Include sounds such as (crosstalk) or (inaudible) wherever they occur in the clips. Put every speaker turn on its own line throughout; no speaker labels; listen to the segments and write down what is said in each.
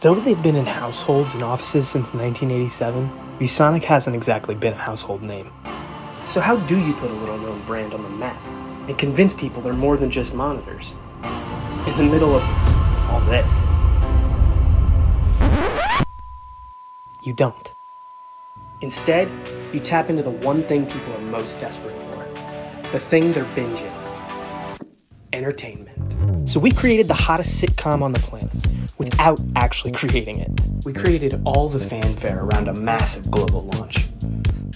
Though they've been in households and offices since 1987, ViewSonic hasn't exactly been a household name. So how do you put a little known brand on the map and convince people they're more than just monitors? In the middle of all this. You don't. Instead, you tap into the one thing people are most desperate for. The thing they're binging. Entertainment. So we created the hottest sitcom on the planet without actually creating it. We created all the fanfare around a massive global launch.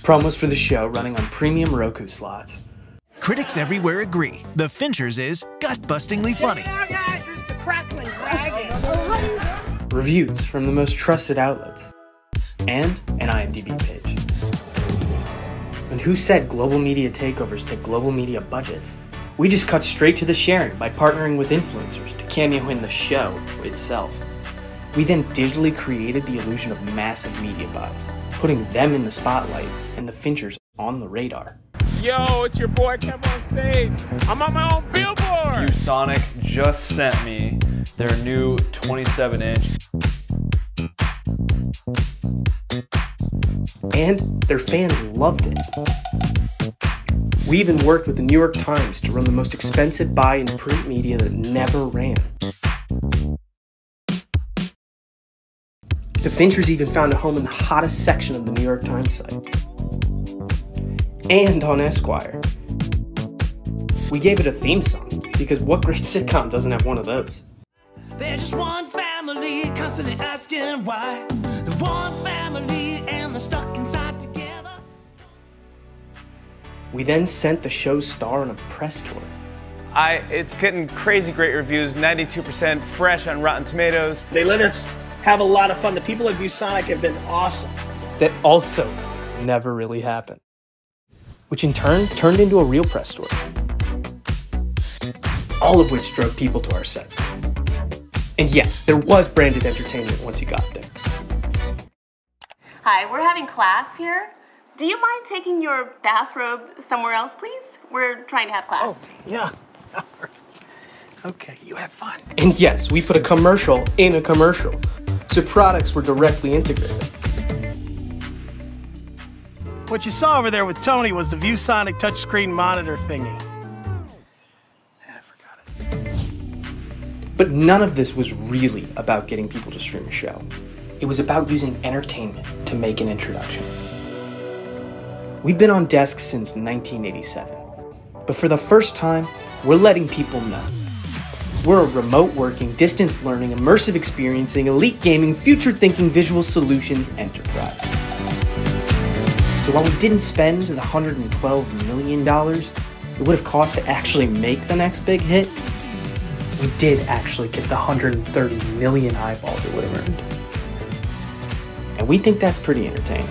Promos for the show running on premium Roku slots.
Critics everywhere agree The Finchers is gut-bustingly funny.
guys, this the crackling dragon.
Reviews from the most trusted outlets. And an IMDb page. And who said global media takeovers take global media budgets? We just cut straight to the sharing by partnering with influencers to cameo in the show itself. We then digitally created the illusion of massive media buys, putting them in the spotlight and the Finchers on the radar.
Yo, it's your boy Kev on stage. I'm on my own billboard.
ViewSonic just sent me their new 27 inch.
And their fans loved it. We even worked with the New York Times to run the most expensive buy in print media that never ran. The Finchers even found a home in the hottest section of the New York Times site. And on Esquire. We gave it a theme song, because what great (laughs) sitcom doesn't have one of those?
They're just one family, constantly asking why. They're one family and they're stuck inside
We then sent the show's star on a press tour.
I, it's getting crazy great reviews, 92% fresh on Rotten Tomatoes.
They let us have a lot of fun. The people at ViewSonic have been awesome.
that also never really happened. Which in turn turned into a real press tour. All of which drove people to our set. And yes, there was branded entertainment once you got there.
Hi, we're having class here. Do you mind taking your bathrobe somewhere else, please? We're trying to have class.
Oh, yeah. (laughs) okay, you have fun.
And yes, we put a commercial in a commercial. So products were directly integrated.
What you saw over there with Tony was the ViewSonic touchscreen monitor thingy.
I forgot it.
But none of this was really about getting people to stream a show. It was about using entertainment to make an introduction. We've been on desks since 1987. But for the first time, we're letting people know. We're a remote working, distance learning, immersive experiencing, elite gaming, future thinking visual solutions enterprise. So while we didn't spend the $112 million it would have cost to actually make the next big hit, we did actually get the 130 million eyeballs it would have earned. And we think that's pretty entertaining.